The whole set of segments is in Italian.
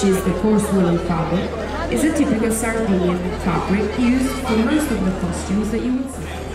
which is the coarse woolen fabric, is a typical Sardinian fabric used for most of the costumes that you will see.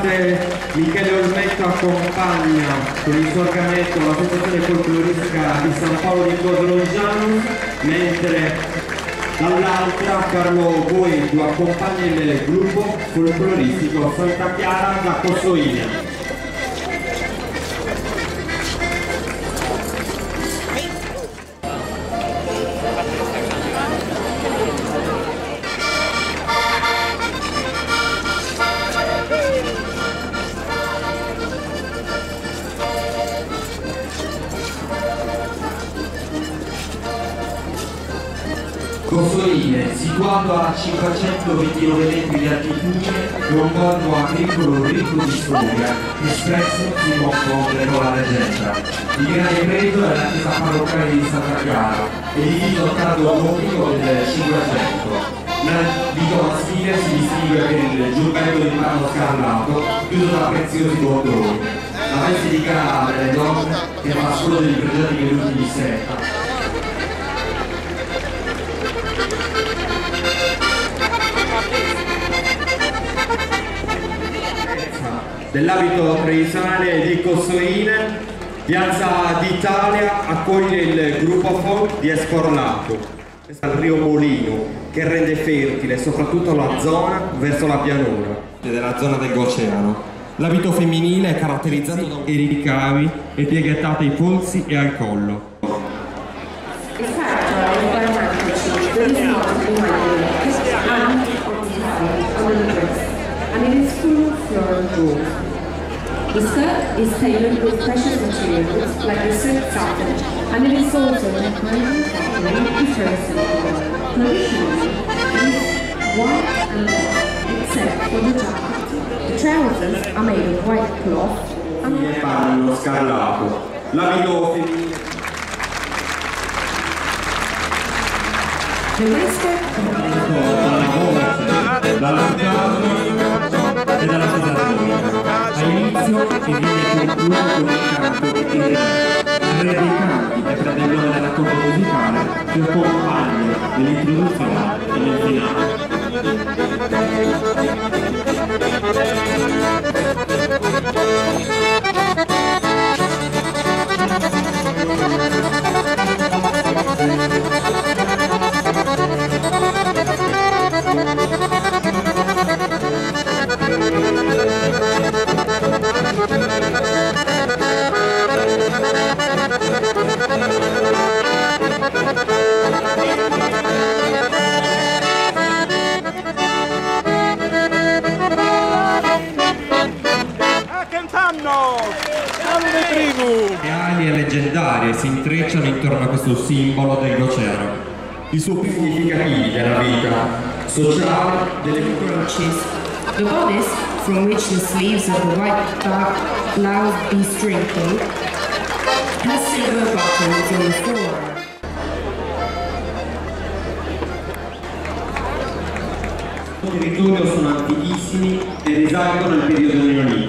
Una parte Michele Olmetto accompagna con il suo organetto l'associazione folcloristica di San Paolo di Codrongiano, mentre dall'altra Carlo Boedo accompagna il gruppo folcloristico Santa Chiara da Cossoina. Cossoline, situato a 529 metri di altitudine, è un borgo agricolo ricco di storia, che spesso si confonde con la leggenda. Il grande pregio è la chiesa parrocchiale di Santa Chiara, tardo gotico del 500. Nel dito maschile si distingue per il giubbetto di panno scarlato, chiuso da preziosi bordoni. La veste di canale delle donne che fa solo dei progetti venuti di seta, dell'abito tradizionale di Cossoine, Piazza d'Italia accoglie il gruppo folk di Esporlato, al rio Molino, che rende fertile soprattutto la zona verso la pianura. della zona dell'oceano. L'abito femminile è caratterizzato da i ricavi e pieghettate ai polsi e al collo. Floral jewels. The skirt is tailored with precious materials like the silk satin, and it is also an Persian cotton and fur Traditionally, it is white and black, except for the jacket. The trousers are made of white cloth and E panno scarlato. L'abito femminile the waistcoat All'inizio si viene concluso con il canto e il re dei canti è fratello della racconto musicale che accompagna nell'introduzione e nel finale. Le ali e leggendarie si intrecciano intorno a questo simbolo dell'oceano. i suoi significativi della vita sociale, delle brooches. The bodice, from which the sleeves of the white dark blouse be sprinkled, has silver buttons on the forearm. di territorio sono antichissimi e risalgono al periodo neolitico.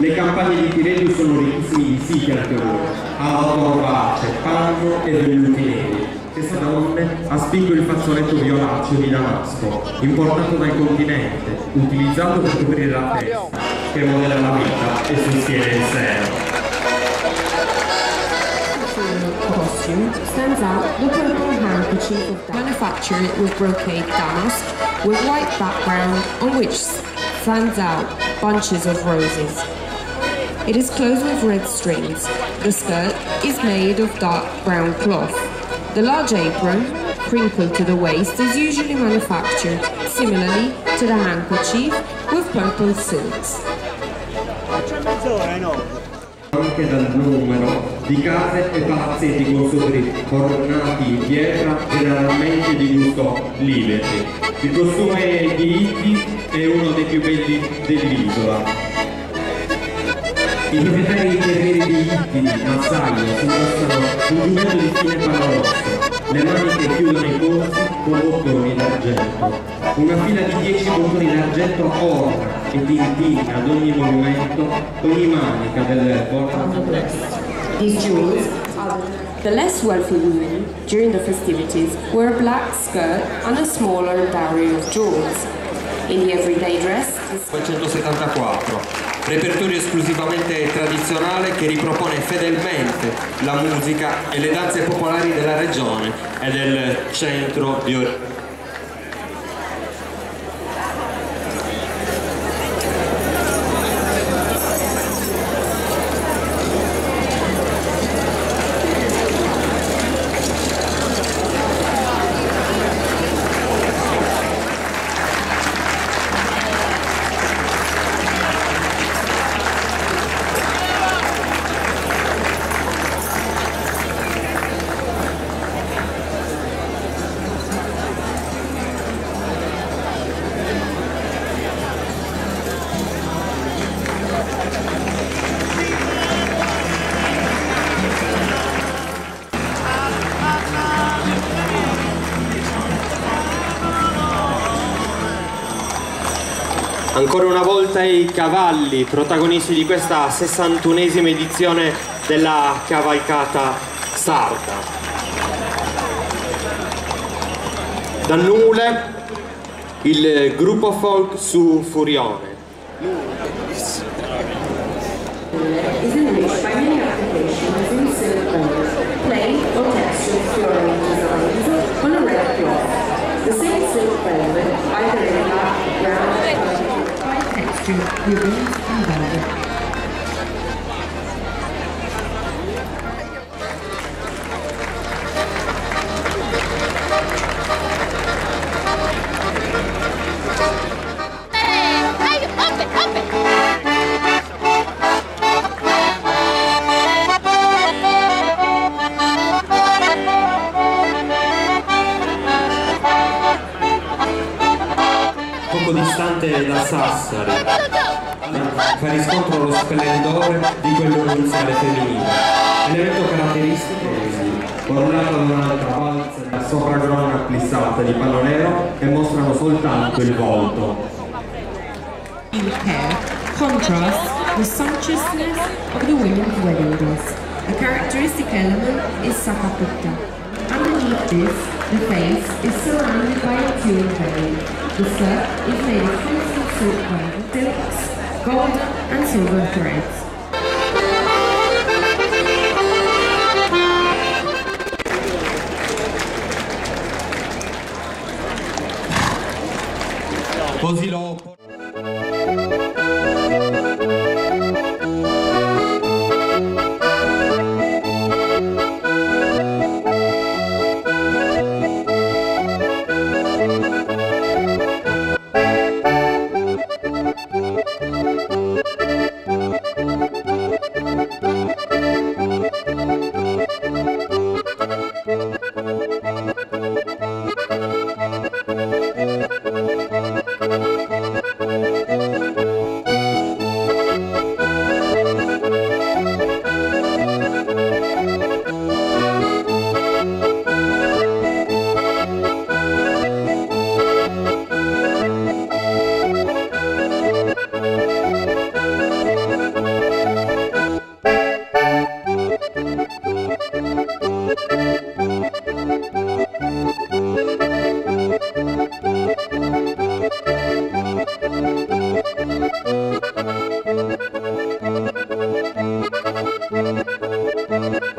Le campagne di Tirelli sono ricchissime di siti archeologici, autorovace, panno e velluti neri. Questa donne ha spinto il fazzoletto violaceo di Damasco, importato dal continente, utilizzato per coprire la testa, che modella la vita e sostiene il seno. stands out the purple handkerchief manufactured with brocade damask with white background on which stands out bunches of roses. It is closed with red strings. The skirt is made of dark brown cloth. The large apron, crinkled to the waist, is usually manufactured similarly to the handkerchief with purple silks. anche dal numero di case e palazzetti con sopri ornati in pietra, generalmente di gusto liberty. Il costume di Itti è uno dei più belli dell'isola. I proprietari di terrieri di Itti, Massaglio, si indossano un giubbetto di fine palla rossa, le maniche chiudono i polsi con bottoni d'argento. Una fila di 10 bottoni d'argento orna e tintina ad ogni movimento, ogni manica del portafoglio. These jewels the less wealthy women during the festivities wear a black skirt and a smaller dowry of jewels. In the everyday dress, this 574 repertorio esclusivamente tradizionale che ripropone fedelmente la musica e le danze popolari della regione e del centro di Or- Ancora una volta i cavalli, protagonisti di questa 61esima edizione della cavalcata sarda. Da Nule il gruppo folk su Furione. The same silk velvet, either in black, brown, or by textured ribbons and velvet. Poco distante da Sassari, fa riscontro lo splendore di quello iniziale femminile. Elemento caratteristico così, ornato da un'altra valza da sopragrona plissata di panno nero e mostrano soltanto il volto. Pink hair contrasts the sumptuousness of the women's wedding dress. A characteristic element is sakaputta. Underneath this, the face is surrounded by a pure veil. The skirt is made of constant silk velvet, silks, golden and silver threads. Thank you.